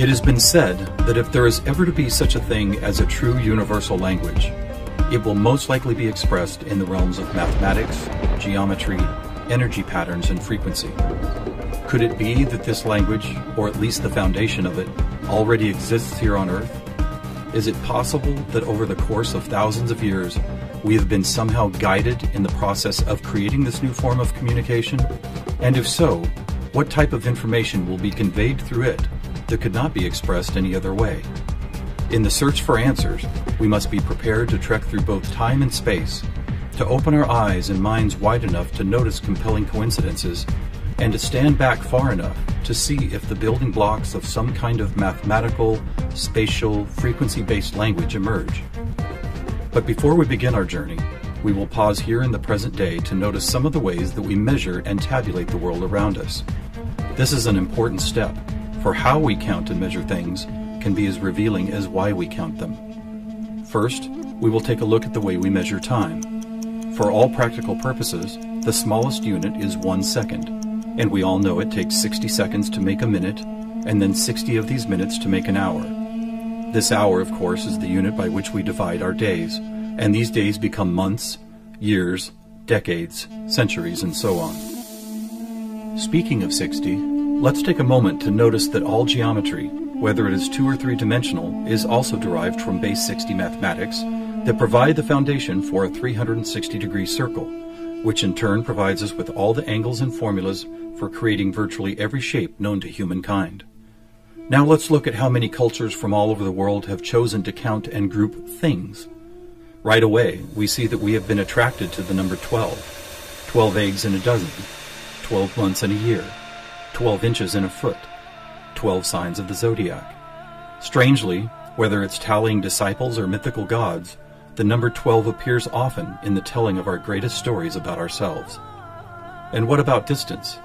It has been said that if there is ever to be such a thing as a true universal language, it will most likely be expressed in the realms of mathematics, geometry, energy patterns, and frequency. Could it be that this language, or at least the foundation of it, already exists here on Earth? Is it possible that over the course of thousands of years, we have been somehow guided in the process of creating this new form of communication? And if so, what type of information will be conveyed through it that could not be expressed any other way? In the search for answers, we must be prepared to trek through both time and space, to open our eyes and minds wide enough to notice compelling coincidences, and to stand back far enough to see if the building blocks of some kind of mathematical, spatial, frequency based language emerge. But before we begin our journey, we will pause here in the present day to notice some of the ways that we measure and tabulate the world around us. This is an important step, for how we count and measure things can be as revealing as why we count them. First, we will take a look at the way we measure time. For all practical purposes, the smallest unit is one second, and we all know it takes 60 seconds to make a minute, and then 60 of these minutes to make an hour. This hour, of course, is the unit by which we divide our days, and these days become months, years, decades, centuries, and so on. Speaking of 60, let's take a moment to notice that all geometry, whether it is two or three dimensional, is also derived from base 60 mathematics that provide the foundation for a 360 degree circle, which in turn provides us with all the angles and formulas for creating virtually every shape known to humankind. Now let's look at how many cultures from all over the world have chosen to count and group things. Right away, we see that we have been attracted to the number 12. 12 eggs in a dozen, 12 months in a year, 12 inches in a foot, 12 signs of the zodiac. Strangely, whether it's tallying disciples or mythical gods, the number 12 appears often in the telling of our greatest stories about ourselves. And what about distance?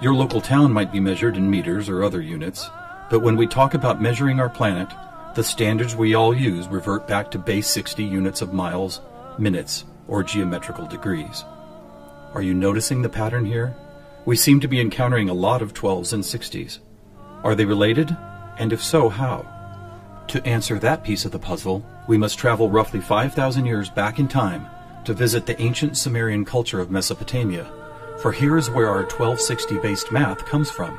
Your local town might be measured in meters or other units, but when we talk about measuring our planet, the standards we all use revert back to base 60 units of miles, minutes, or geometrical degrees. Are you noticing the pattern here? We seem to be encountering a lot of 12s and 60s. Are they related? And if so, how? To answer that piece of the puzzle, we must travel roughly 5,000 years back in time to visit the ancient Sumerian culture of Mesopotamia, for here is where our 1260 based math comes from.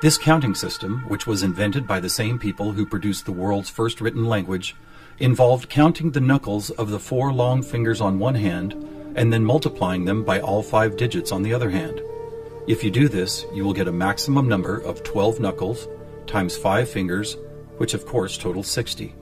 This counting system, which was invented by the same people who produced the world's first written language, involved counting the knuckles of the four long fingers on one hand and then multiplying them by all five digits on the other hand. If you do this, you will get a maximum number of 12 knuckles times five fingers, which of course totals 60.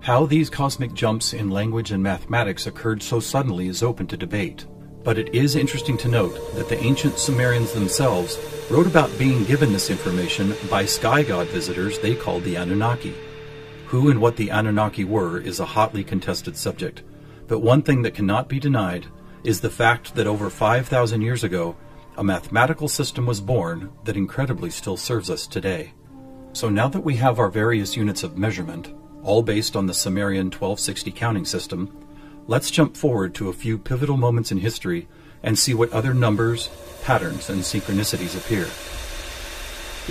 How these cosmic jumps in language and mathematics occurred so suddenly is open to debate. But it is interesting to note that the ancient Sumerians themselves wrote about being given this information by sky god visitors they called the Anunnaki. Who and what the Anunnaki were is a hotly contested subject, but one thing that cannot be denied is the fact that over 5,000 years ago, a mathematical system was born that incredibly still serves us today. So now that we have our various units of measurement, all based on the Sumerian 1260 counting system, Let's jump forward to a few pivotal moments in history and see what other numbers, patterns, and synchronicities appear.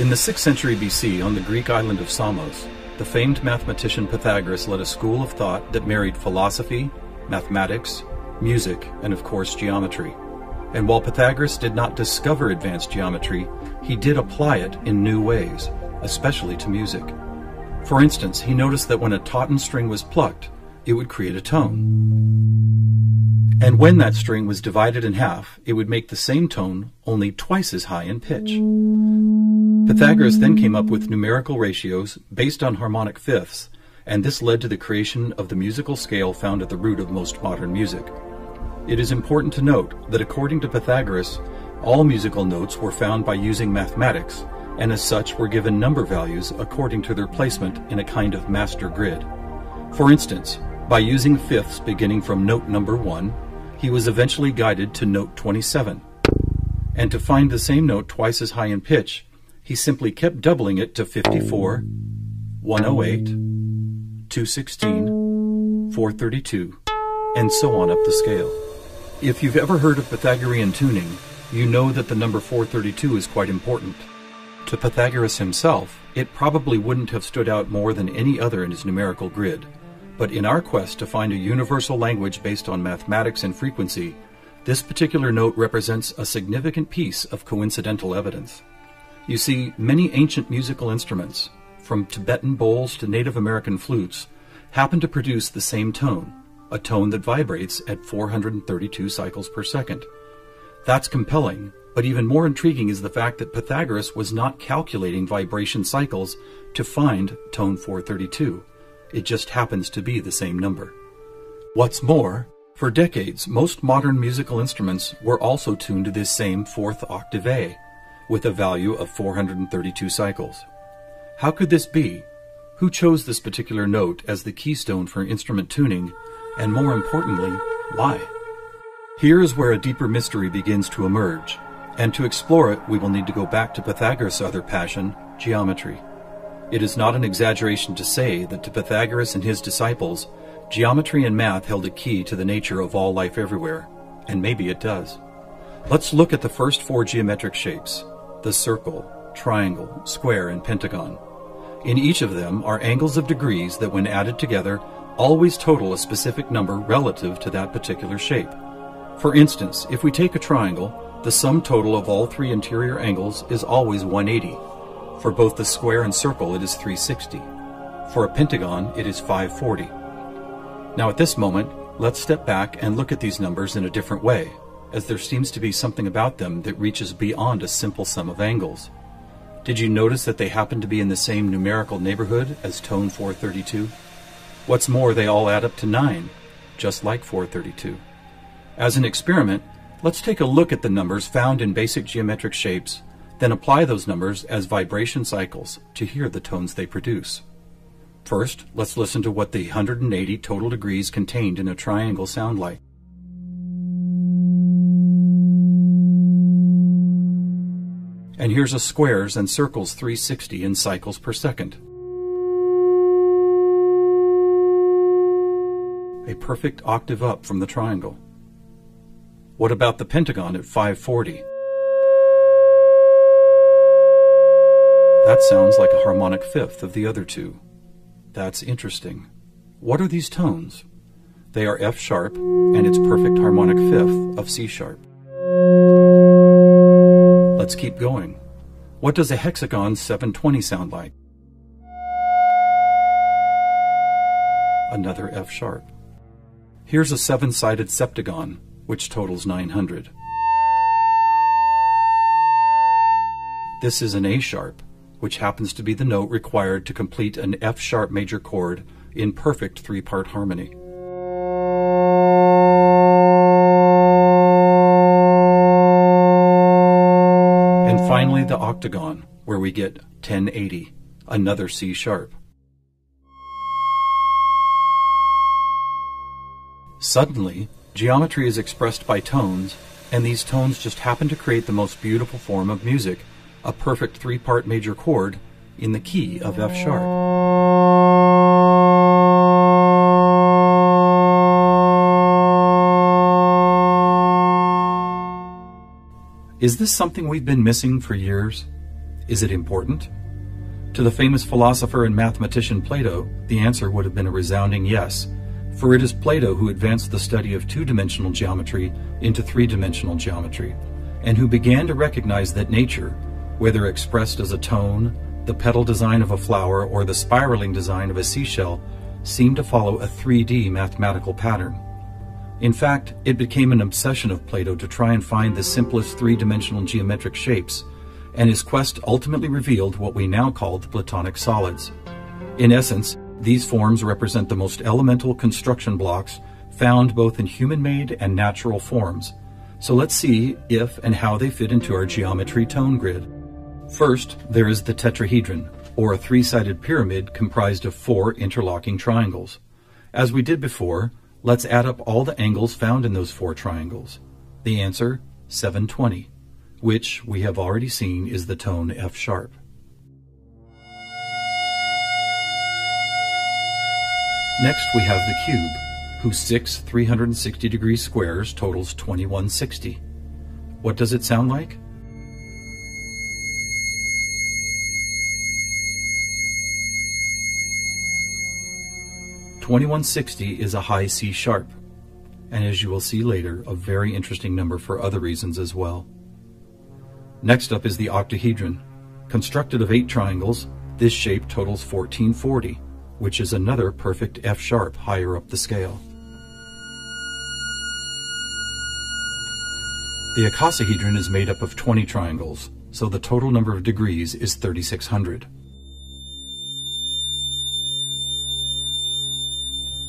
In the 6th century BC, on the Greek island of Samos, the famed mathematician Pythagoras led a school of thought that married philosophy, mathematics, music, and of course geometry. And while Pythagoras did not discover advanced geometry, he did apply it in new ways, especially to music. For instance, he noticed that when a tauten string was plucked, it would create a tone. And when that string was divided in half, it would make the same tone only twice as high in pitch. Pythagoras then came up with numerical ratios based on harmonic fifths, and this led to the creation of the musical scale found at the root of most modern music. It is important to note that according to Pythagoras, all musical notes were found by using mathematics, and as such were given number values according to their placement in a kind of master grid. For instance, by using fifths beginning from note number 1, he was eventually guided to note 27. And to find the same note twice as high in pitch, he simply kept doubling it to 54, 108, 216, 432, and so on up the scale. If you've ever heard of Pythagorean tuning, you know that the number 432 is quite important. To Pythagoras himself, it probably wouldn't have stood out more than any other in his numerical grid. But in our quest to find a universal language based on mathematics and frequency, this particular note represents a significant piece of coincidental evidence. You see, many ancient musical instruments, from Tibetan bowls to Native American flutes, happen to produce the same tone, a tone that vibrates at 432 cycles per second. That's compelling, but even more intriguing is the fact that Pythagoras was not calculating vibration cycles to find tone 432. It just happens to be the same number. What's more, for decades, most modern musical instruments were also tuned to this same fourth octave A, with a value of 432 cycles. How could this be? Who chose this particular note as the keystone for instrument tuning? And more importantly, why? Here is where a deeper mystery begins to emerge, and to explore it, we will need to go back to Pythagoras' other passion, geometry. It is not an exaggeration to say that to Pythagoras and his disciples, geometry and math held a key to the nature of all life everywhere, and maybe it does. Let's look at the first four geometric shapes the circle, triangle, square, and pentagon. In each of them are angles of degrees that, when added together, always total a specific number relative to that particular shape. For instance, if we take a triangle, the sum total of all three interior angles is always 180. For both the square and circle, it is 360. For a pentagon, it is 540. Now at this moment, let's step back and look at these numbers in a different way as there seems to be something about them that reaches beyond a simple sum of angles. Did you notice that they happen to be in the same numerical neighborhood as tone 432? What's more, they all add up to 9, just like 432. As an experiment, let's take a look at the numbers found in basic geometric shapes, then apply those numbers as vibration cycles to hear the tones they produce. First, let's listen to what the 180 total degrees contained in a triangle sound like. And here's a squares and circles 360 in cycles per second. A perfect octave up from the triangle. What about the pentagon at 540? That sounds like a harmonic fifth of the other two. That's interesting. What are these tones? They are F sharp and its perfect harmonic fifth of C sharp. Let's keep going. What does a hexagon 720 sound like? Another F sharp. Here's a seven-sided septagon, which totals 900. This is an A sharp, which happens to be the note required to complete an F sharp major chord in perfect three-part harmony. And finally the octagon, where we get 1080, another C sharp. Suddenly, geometry is expressed by tones, and these tones just happen to create the most beautiful form of music, a perfect three-part major chord in the key of F sharp. Is this something we've been missing for years? Is it important? To the famous philosopher and mathematician Plato, the answer would have been a resounding yes, for it is Plato who advanced the study of two-dimensional geometry into three-dimensional geometry, and who began to recognize that nature, whether expressed as a tone, the petal design of a flower, or the spiraling design of a seashell, seemed to follow a 3D mathematical pattern. In fact, it became an obsession of Plato to try and find the simplest three-dimensional geometric shapes, and his quest ultimately revealed what we now call the Platonic solids. In essence, these forms represent the most elemental construction blocks found both in human-made and natural forms. So let's see if and how they fit into our geometry tone grid. First, there is the tetrahedron, or a three-sided pyramid comprised of four interlocking triangles. As we did before, Let's add up all the angles found in those four triangles. The answer, 720, which we have already seen is the tone F sharp. Next we have the cube, whose six 360 degree squares totals 2160. What does it sound like? Twenty-one sixty is a high C sharp, and as you will see later, a very interesting number for other reasons as well. Next up is the octahedron. Constructed of eight triangles, this shape totals 1440 which is another perfect F sharp higher up the scale. The icosahedron is made up of 20 triangles, so the total number of degrees is 3600.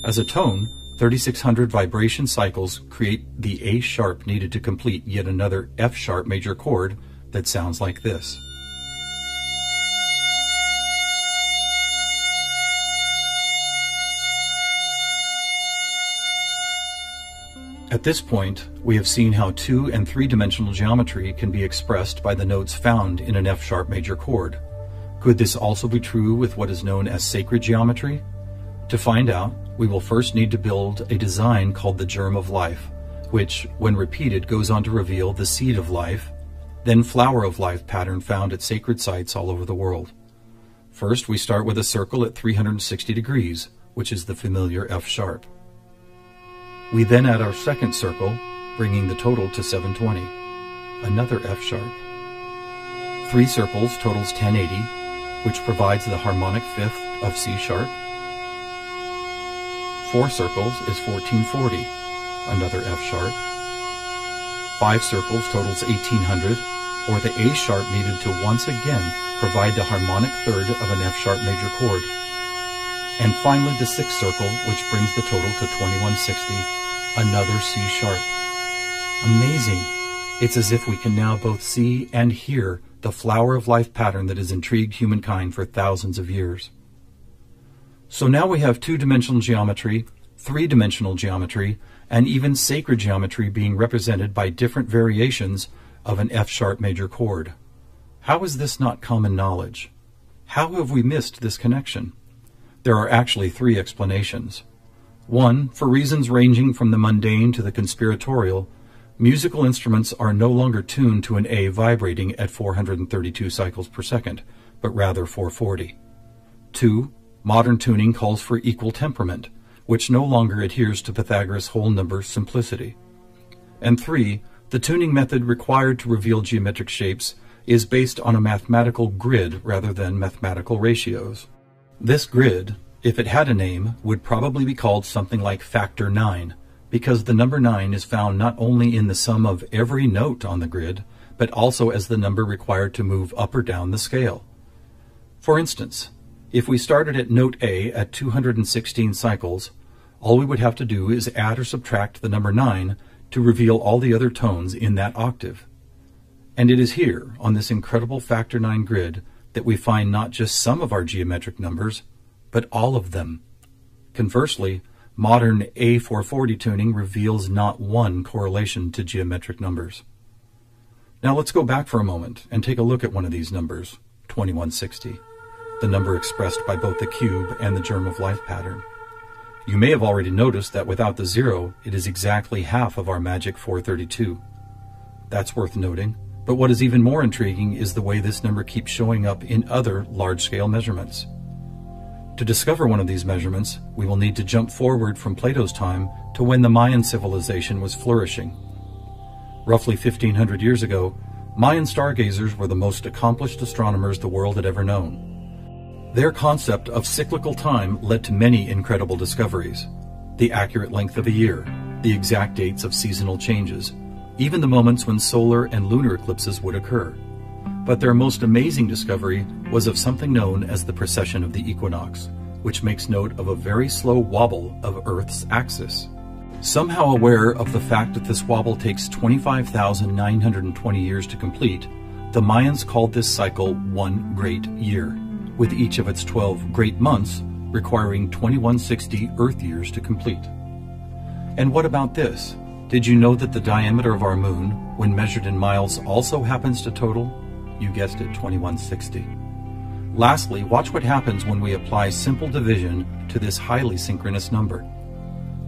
As a tone, 3600 vibration cycles create the A sharp needed to complete yet another F sharp major chord that sounds like this. At this point, we have seen how two and three dimensional geometry can be expressed by the notes found in an F sharp major chord. Could this also be true with what is known as sacred geometry? To find out, we will first need to build a design called the germ of life, which, when repeated, goes on to reveal the seed of life, then flower of life pattern found at sacred sites all over the world. First, we start with a circle at 360 degrees, which is the familiar F sharp. We then add our second circle, bringing the total to 720. Another F sharp. Three circles totals 1080, which provides the harmonic fifth of C sharp. Four circles is 1440, another F sharp. Five circles totals 1800, or the A sharp needed to once again provide the harmonic third of an F sharp major chord. And finally the sixth circle, which brings the total to 2160, another C sharp. Amazing. It's as if we can now both see and hear the flower of life pattern that has intrigued humankind for thousands of years. So now we have two dimensional geometry, three dimensional geometry, and even sacred geometry being represented by different variations of an F sharp major chord. How is this not common knowledge? How have we missed this connection? There are actually three explanations. One, for reasons ranging from the mundane to the conspiratorial, musical instruments are no longer tuned to an A vibrating at 432 cycles per second, but rather 440. Two, modern tuning calls for equal temperament, which no longer adheres to Pythagoras' whole number simplicity. And three, the tuning method required to reveal geometric shapes is based on a mathematical grid rather than mathematical ratios. This grid, if it had a name, would probably be called something like factor 9, because the number 9 is found not only in the sum of every note on the grid, but also as the number required to move up or down the scale. For instance, if we started at note A at 216 cycles, all we would have to do is add or subtract the number 9 to reveal all the other tones in that octave. And it is here, on this incredible factor 9 grid, that we find not just some of our geometric numbers, but all of them. Conversely, modern A440 tuning reveals not one correlation to geometric numbers. Now let's go back for a moment and take a look at one of these numbers, 2160, the number expressed by both the cube and the germ of life pattern. You may have already noticed that without the zero, it is exactly half of our magic 432. That's worth noting, but what is even more intriguing is the way this number keeps showing up in other large-scale measurements. To discover one of these measurements, we will need to jump forward from Plato's time to when the Mayan civilization was flourishing. Roughly 1500 years ago, Mayan stargazers were the most accomplished astronomers the world had ever known. Their concept of cyclical time led to many incredible discoveries. The accurate length of a year, the exact dates of seasonal changes, even the moments when solar and lunar eclipses would occur. But their most amazing discovery was of something known as the precession of the equinox, which makes note of a very slow wobble of Earth's axis. Somehow aware of the fact that this wobble takes 25,920 years to complete, the Mayans called this cycle one great year, with each of its 12 great months requiring 2160 Earth years to complete. And what about this? Did you know that the diameter of our moon, when measured in miles, also happens to total you guessed it, 2160. Lastly, watch what happens when we apply simple division to this highly synchronous number.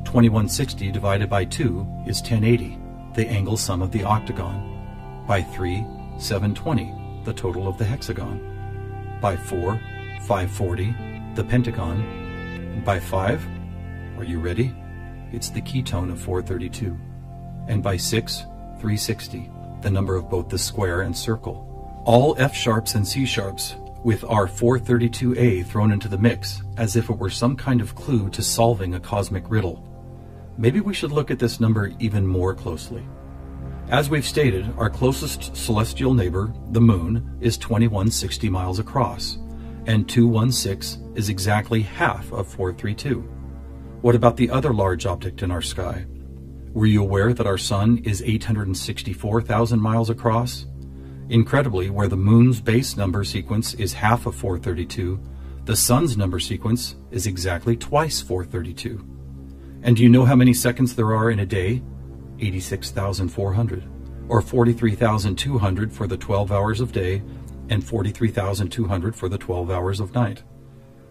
2160 divided by 2 is 1080, the angle sum of the octagon. By 3, 720, the total of the hexagon. By 4, 540, the pentagon. by 5, Are you ready? It's the key tone of 432. And by 6, 360, the number of both the square and circle. All F sharps and C sharps with our 432A thrown into the mix as if it were some kind of clue to solving a cosmic riddle. Maybe we should look at this number even more closely. As we've stated, our closest celestial neighbor, the Moon, is 2160 miles across, and 216 is exactly half of 432. What about the other large object in our sky? Were you aware that our Sun is 864,000 miles across? Incredibly, where the Moon's base number sequence is half of 432, the Sun's number sequence is exactly twice 432. And do you know how many seconds there are in a day? 86,400, or 43,200 for the 12 hours of day and 43,200 for the 12 hours of night.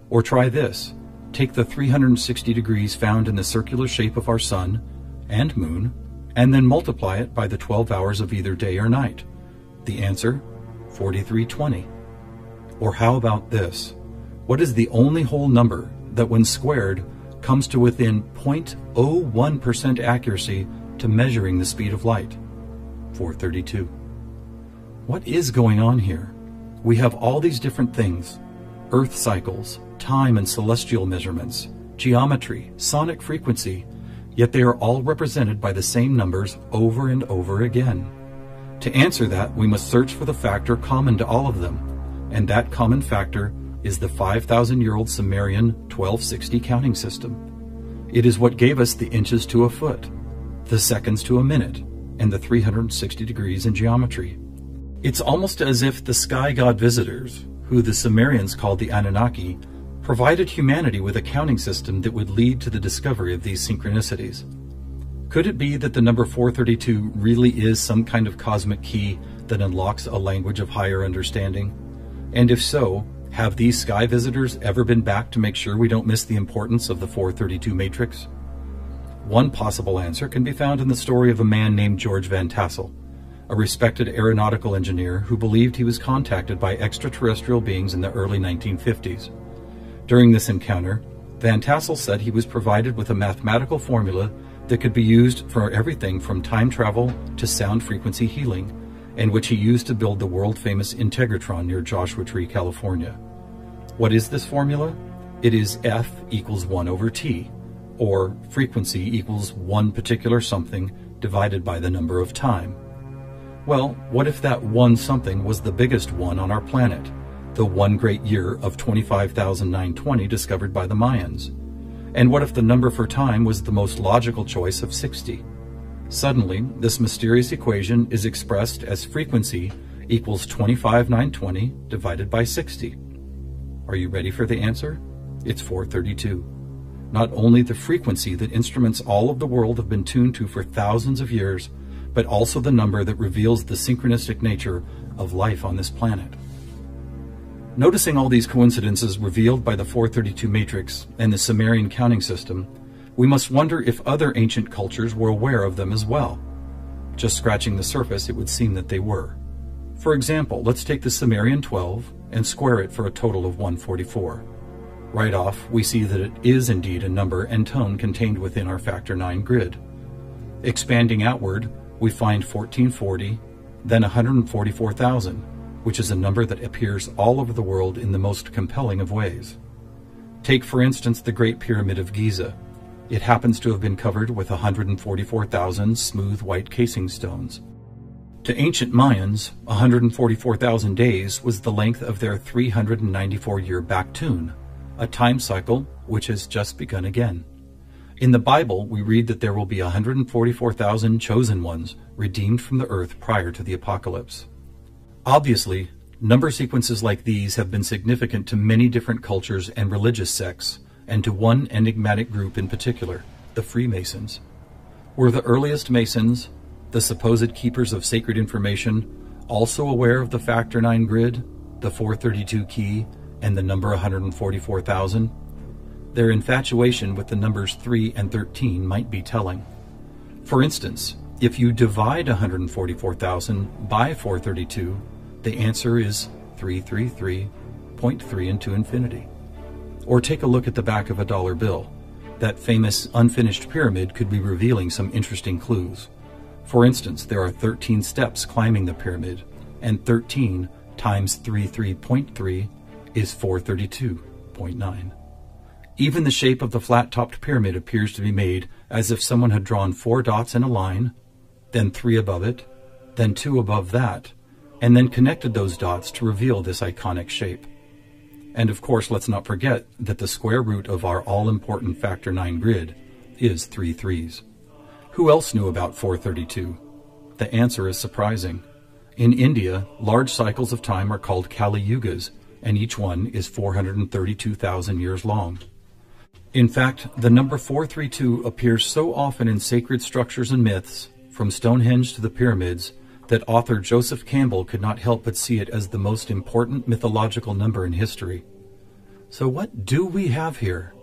Or try this. Take the 360 degrees found in the circular shape of our sun and moon, and then multiply it by the 12 hours of either day or night. The answer 4320. Or how about this? What is the only whole number that, when squared, comes to within 0.01% accuracy to measuring the speed of light. 432. What is going on here? We have all these different things Earth cycles, time and celestial measurements, geometry, sonic frequency, yet they are all represented by the same numbers over and over again. To answer that, we must search for the factor common to all of them, and that common factor is the 5,000 year old Sumerian 1260 counting system. It is what gave us the inches to a foot, the seconds to a minute, and the 360 degrees in geometry. It's almost as if the sky god visitors, who the Sumerians called the Anunnaki, provided humanity with a counting system that would lead to the discovery of these synchronicities. Could it be that the number 432 really is some kind of cosmic key that unlocks a language of higher understanding? And if so, have these sky visitors ever been back to make sure we don't miss the importance of the 432 matrix? One possible answer can be found in the story of a man named George Van Tassel, a respected aeronautical engineer who believed he was contacted by extraterrestrial beings in the early 1950s. During this encounter, Van Tassel said he was provided with a mathematical formula that could be used for everything from time travel to sound frequency healing, and which he used to build the world famous Integratron near Joshua Tree, California. What is this formula? It is F equals 1 over T, or frequency equals one particular something divided by the number of time. Well, what if that one something was the biggest one on our planet, the one great year of 25,920 discovered by the Mayans? And what if the number for time was the most logical choice of 60? Suddenly, this mysterious equation is expressed as frequency equals 25,920 divided by 60. Are you ready for the answer? It's 432 not only the frequency that instruments all of the world have been tuned to for thousands of years, but also the number that reveals the synchronistic nature of life on this planet. Noticing all these coincidences revealed by the 432 matrix and the Sumerian counting system, we must wonder if other ancient cultures were aware of them as well. Just scratching the surface, it would seem that they were. For example, let's take the Sumerian 12 and square it for a total of 144. Right off, we see that it is indeed a number and tone contained within our factor 9 grid. Expanding outward, we find 1440, then 144,000, which is a number that appears all over the world in the most compelling of ways. Take, for instance, the Great Pyramid of Giza. It happens to have been covered with 144,000 smooth white casing stones. To ancient Mayans, 144,000 days was the length of their 394 year Baktun, a time cycle which has just begun again. In the Bible, we read that there will be 144,000 chosen ones redeemed from the earth prior to the apocalypse. Obviously, number sequences like these have been significant to many different cultures and religious sects, and to one enigmatic group in particular, the Freemasons. Were the earliest Masons, the supposed keepers of sacred information, also aware of the Factor 9 grid, the 432 key, and the number 144,000, their infatuation with the numbers 3 and 13 might be telling. For instance, if you divide 144,000 by 432, the answer is 333.3 into infinity. Or take a look at the back of a dollar bill. That famous unfinished pyramid could be revealing some interesting clues. For instance, there are 13 steps climbing the pyramid, and 13 times 33.3 is 432.9. Even the shape of the flat topped pyramid appears to be made as if someone had drawn four dots in a line, then three above it, then two above that, and then connected those dots to reveal this iconic shape. And of course, let's not forget that the square root of our all important factor 9 grid is three threes. Who else knew about 432? The answer is surprising. In India, large cycles of time are called Kali Yugas, and each one is 432,000 years long. In fact, the number 432 appears so often in sacred structures and myths, from Stonehenge to the pyramids, that author Joseph Campbell could not help but see it as the most important mythological number in history. So, what do we have here?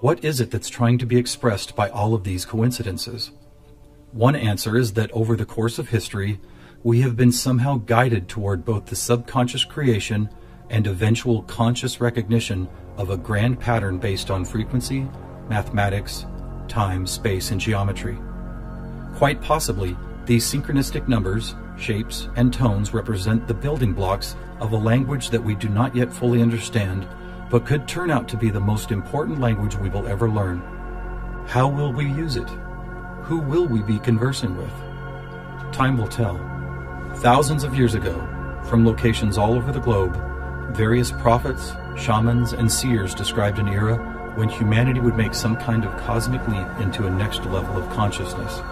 What is it that's trying to be expressed by all of these coincidences? One answer is that over the course of history, we have been somehow guided toward both the subconscious creation and eventual conscious recognition of a grand pattern based on frequency, mathematics, time, space, and geometry. Quite possibly, these synchronistic numbers, shapes, and tones represent the building blocks of a language that we do not yet fully understand, but could turn out to be the most important language we will ever learn. How will we use it? Who will we be conversing with? Time will tell. Thousands of years ago, from locations all over the globe, various prophets, shamans, and seers described an era when humanity would make some kind of cosmic leap into a next level of consciousness.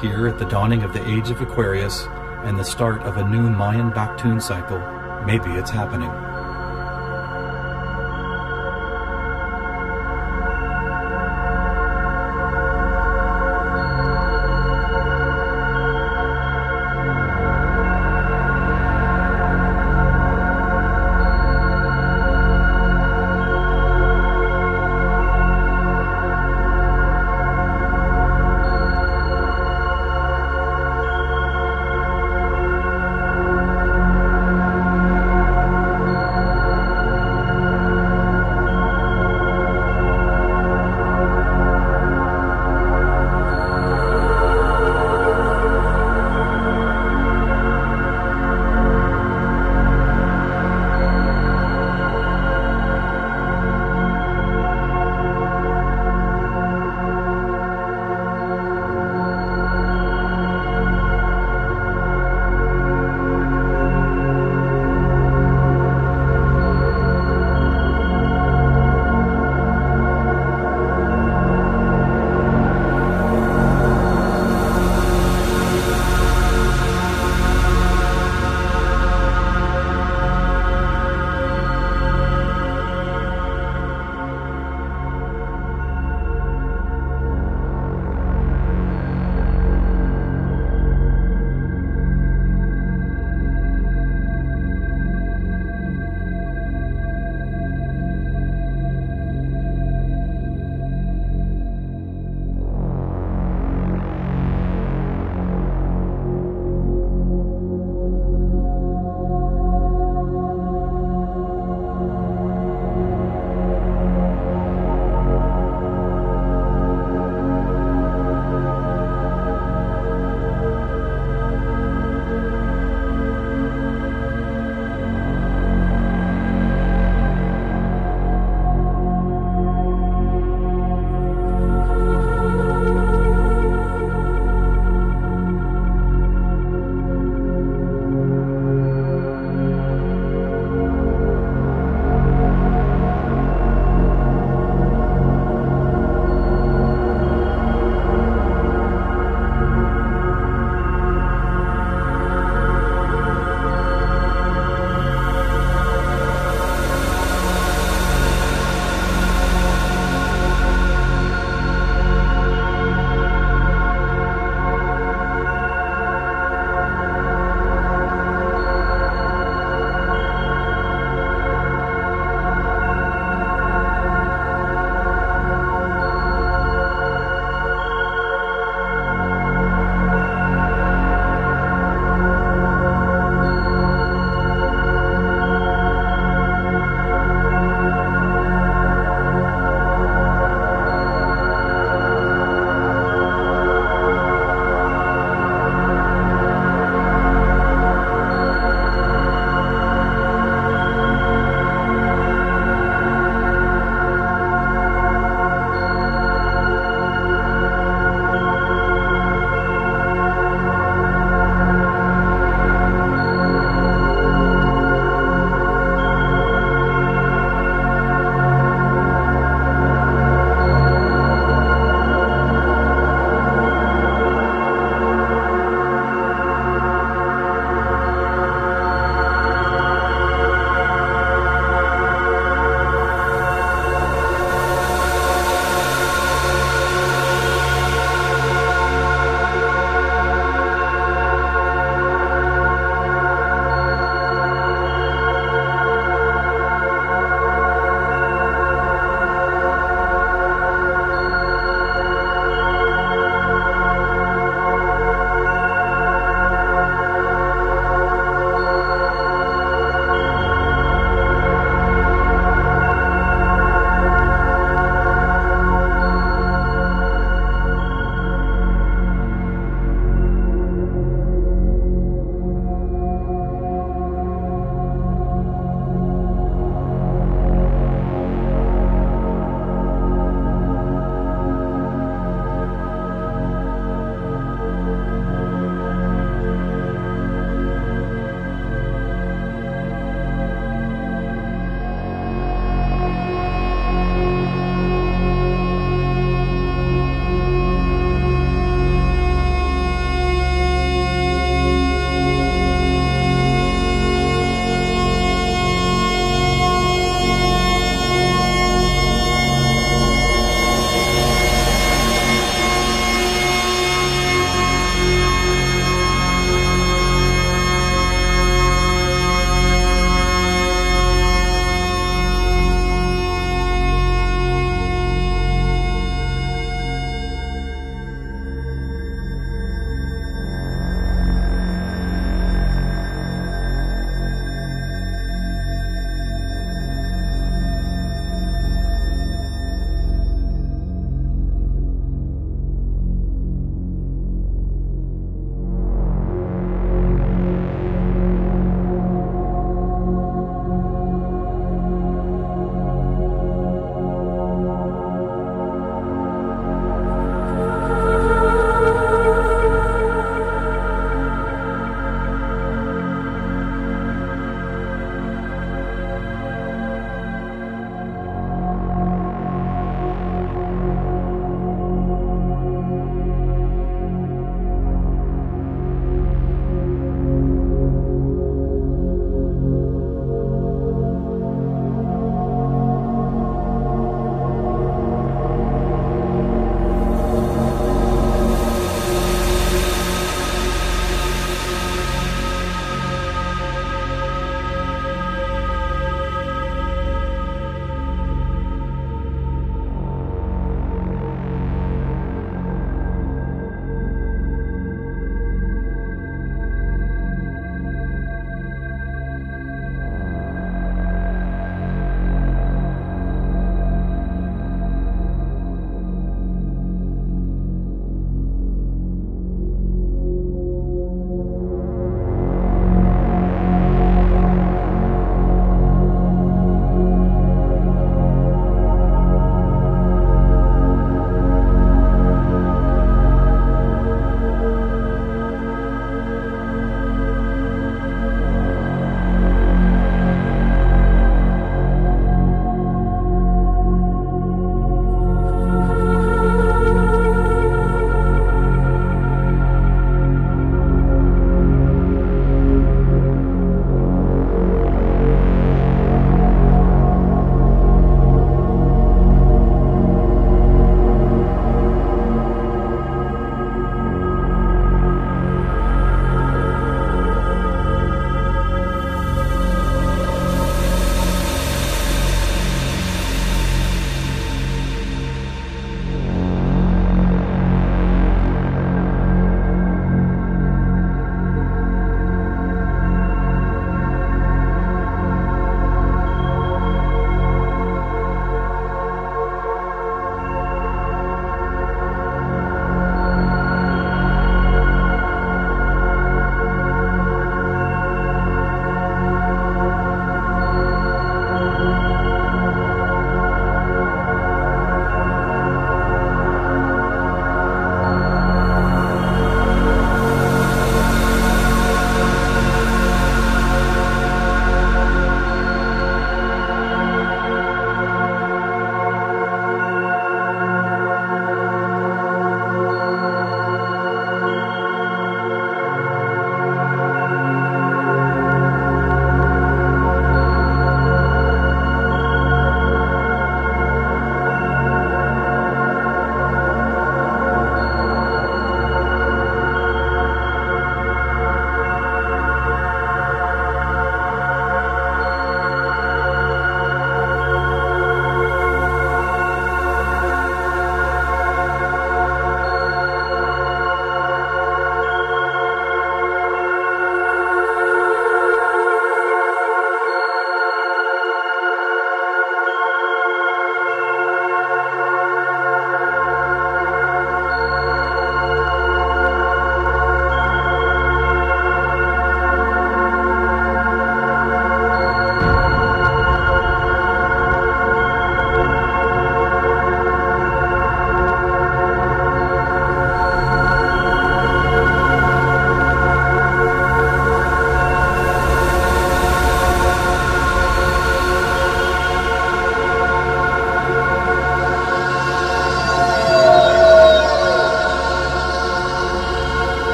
Here, at the dawning of the age of Aquarius and the start of a new Mayan Baktun cycle, maybe it's happening.